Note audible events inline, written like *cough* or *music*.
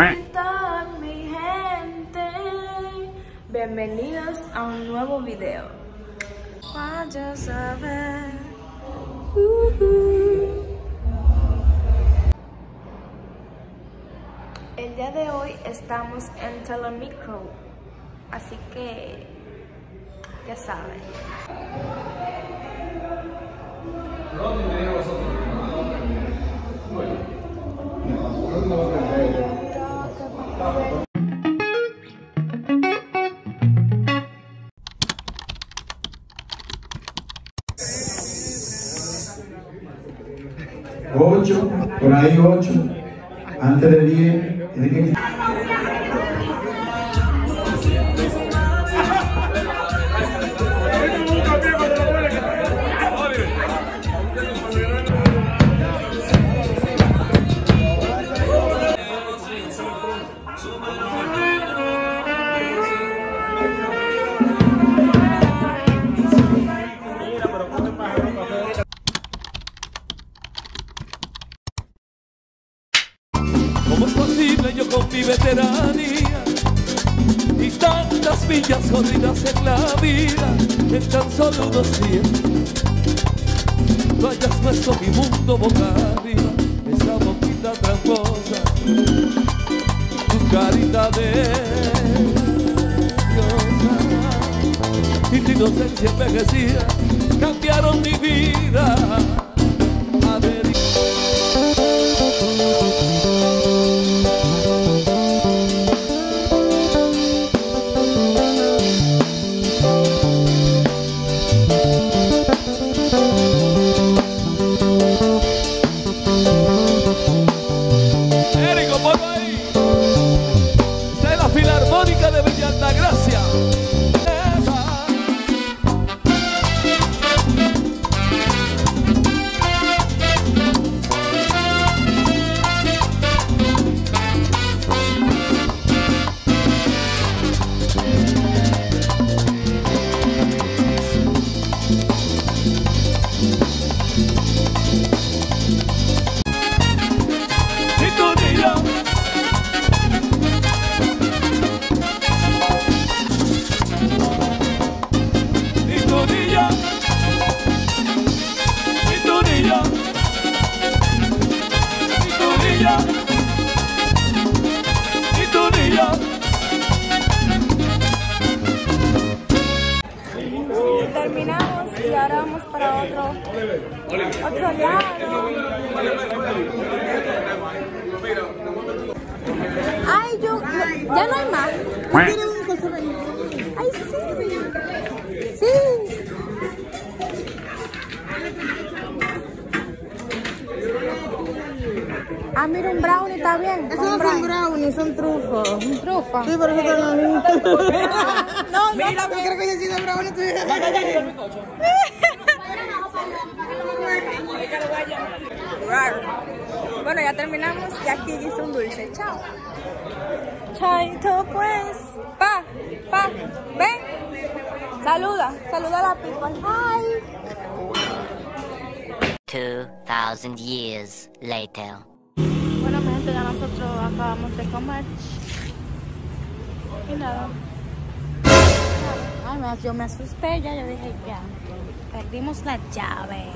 ¿Qué tal mi gente? Bienvenidos a un nuevo video. Vaya a saber. El día de hoy estamos en Telemicro, así que ya saben. Ocho, por ahí ocho. Antes de diez, tiene que yo con mi veteranía y tantas millas corridas en la vida en tan solo unos días? Tú hayas puesto mi mundo boca arriba, esa boquita tramposa, tu carita de y tu inocencia envejecida cambiaron mi vida. Ni yo. Y tú ni yo. Terminamos y ahora vamos para otro, otro lado. Ay, yo, ya no hay más. Ah, mira, un brownie está bien. Esos no son brownies, son trufos. trufa. Sí, por eso te lo No, *laughs* mira, yo creo que yo he sido brownie. Bueno, ya terminamos y aquí hice un dulce. Chao. Chaito, pues. Pa, pa, ven. Saluda, saluda a la people. Hi. 2,000 years later ya nosotros acabamos de comer. Y nada. Ay, yo me asusté ya, yo dije ya, perdimos la llave.